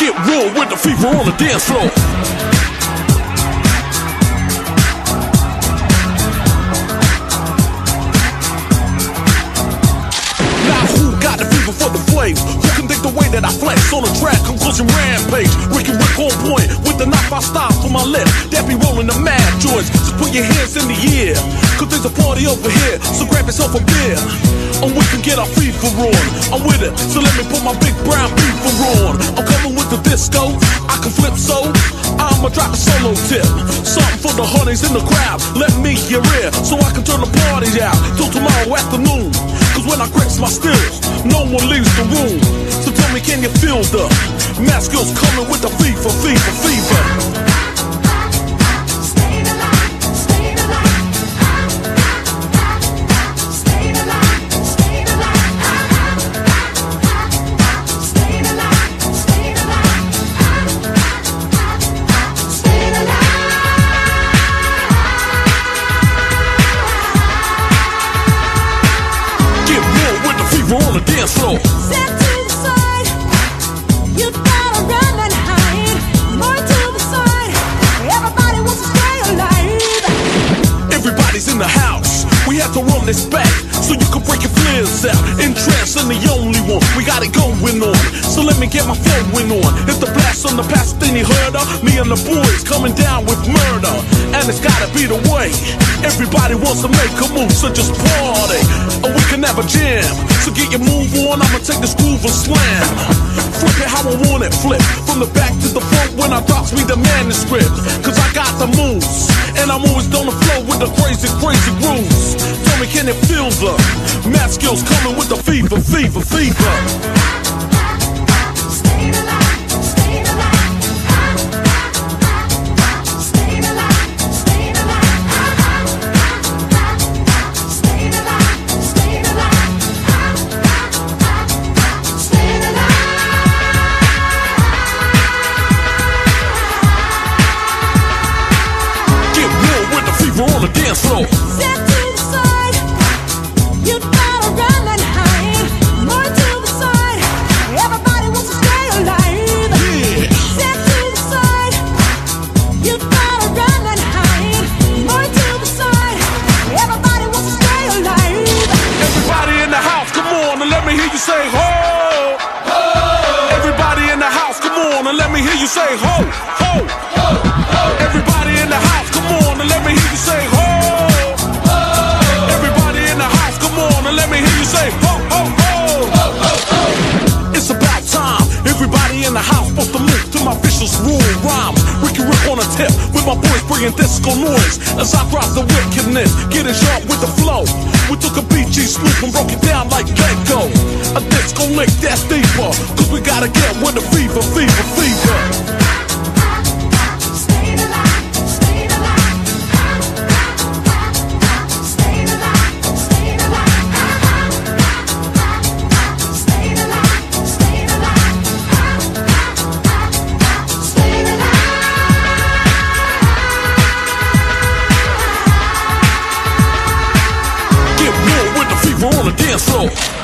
Get real with the fever on the dance floor. For the flames? Who can think the way that I flex on a track? Conclusion rampage. Ricky Rick on point with the knife I stop for my left. That be rolling the mad joints. Just put your hands in the air. Cause there's a party over here. So grab yourself a beer. And we can get our fever on. I'm with it. So let me put my big brown fever on. I'm coming with the disco. I can flip so. I'ma drop a solo tip. Something for the honeys in the crowd. Let me your it So I can turn the party out till tomorrow afternoon. Cause when I grips my stills, no one leaves the room. So tell me, can you feel the mass skills coming with the fever, fever, fever? Dance floor. Step to the side. You gotta run and hide. More to the side. Everybody wants to stay alive. Everybody's in the house. We have to run this back so you can break your flares out. In the only one. We got it going on. So let me get my flowing on. It's the blast on the past thing you heard. Me and the boys coming down with murder. And it's gotta be the way. Everybody wants to make a move, so just party. And we can have a jam. So get your move on. I'ma take this groove and slam. Flip it how I want it, flip From the back to the front when I drops me the manuscript Cause I got the moves And I'm always gonna flow with the crazy, crazy grooves Me can it feel the math skills coming with the fever, fever, fever Stay alive, stay alive. Uh-huh. Stay alive, stay alive. Uh-huh. Stay alive, stay alive. Uh-huh. Stay Get real with the fever on the dance floor To the side. Everybody. Everybody. Everybody in the house, come on and let me hear you say ho Ho Everybody in the the house supposed to move to my vicious rule rhyme. Ricky rip on a tip with my boys bringing disco noise as I drop the wickedness, getting sharp with the flow. We took a Bee Gees swoop and broke it down like Gecko. A disco lick that's deeper, cause we gotta get with the fever, fever, fever. floor.